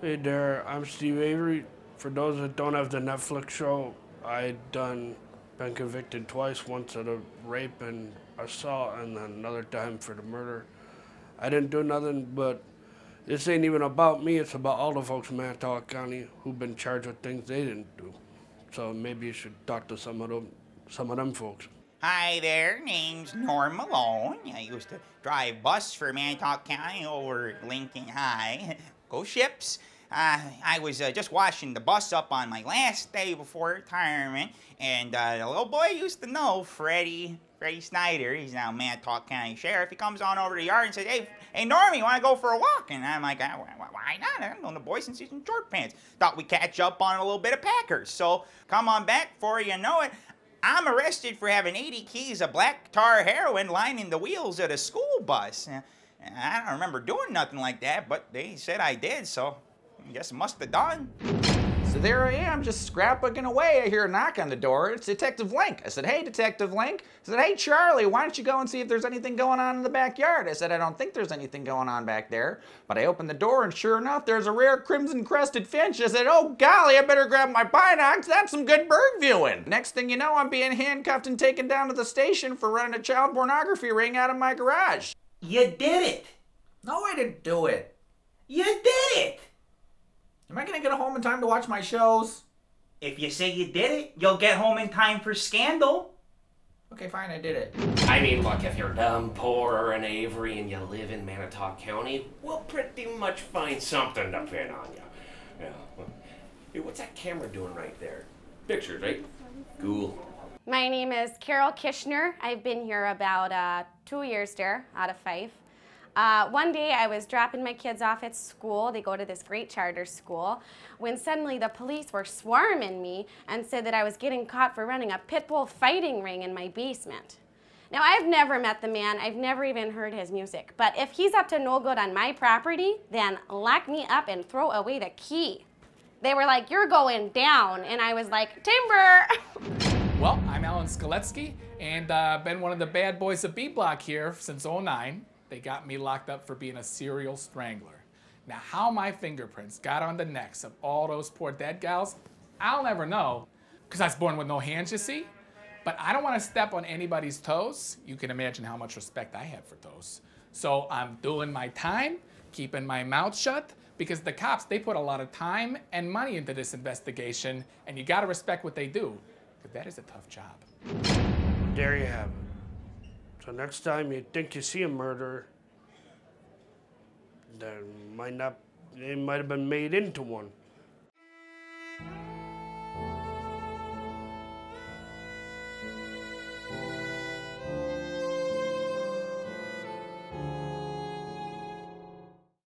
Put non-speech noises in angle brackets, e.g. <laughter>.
Hey uh, there, I'm Steve Avery. For those that don't have the Netflix show, I done been convicted twice, once of a rape and assault, and then another time for the murder. I didn't do nothing, but this ain't even about me. It's about all the folks in Manitowoc County who've been charged with things they didn't do. So maybe you should talk to some of them, some of them folks. Hi there, name's Norm Malone. I used to drive bus for Manitowoc County over Lincoln High. <laughs> Go ships. Uh, I was uh, just washing the bus up on my last day before retirement, and uh, the little boy used to know Freddie, Freddie Snyder. He's now Manitowoc County Sheriff. He comes on over to the yard and says, "Hey, hey, Norm, you want to go for a walk?" And I'm like, "Ah, "Why why not? I've known the boy since he's in short pants. Thought we'd catch up on a little bit of Packers. So come on back before you know it." I'm arrested for having 80 keys of black tar heroin lining the wheels of the school bus. I don't remember doing nothing like that, but they said I did, so I guess it must have done. So there I am, just scrapbooking away. I hear a knock on the door. It's Detective Link. I said, Hey, Detective Link. I said, Hey, Charlie, why don't you go and see if there's anything going on in the backyard? I said, I don't think there's anything going on back there. But I opened the door, and sure enough, there's a rare crimson crested finch. I said, Oh, golly, I better grab my binocs. That's some good bird viewing. Next thing you know, I'm being handcuffed and taken down to the station for running a child pornography ring out of my garage. You did it! No, I didn't do it. You did it! Am I gonna get home in time to watch my shows? If you say you did it, you'll get home in time for scandal. Okay, fine, I did it. I mean, look, if you're dumb, poor, or an Avery, and you live in Manitowoc County, we'll pretty much find something to pin on you. Yeah. Hey, what's that camera doing right there? Pictures, right? Cool. My name is Carol Kishner. I've been here about uh, two years there out of five. Uh, one day I was dropping my kids off at school. They go to this great charter school. When suddenly the police were swarming me and said that I was getting caught for running a pit bull fighting ring in my basement. Now, I've never met the man, I've never even heard his music, but if he's up to no good on my property, then lock me up and throw away the key. They were like, You're going down. And I was like, Timber! <laughs> Well, I'm Alan Skaletski, and uh, been one of the bad boys of B Block here since 09. They got me locked up for being a serial strangler. Now, how my fingerprints got on the necks of all those poor dead gals, I'll never know, because I was born with no hands, you see. But I don't want to step on anybody's toes. You can imagine how much respect I have for toes. So I'm doing my time, keeping my mouth shut, because the cops, they put a lot of time and money into this investigation, and you got to respect what they do, that is a tough job. There you have it. So next time you think you see a murder, there might not, it might have been made into one.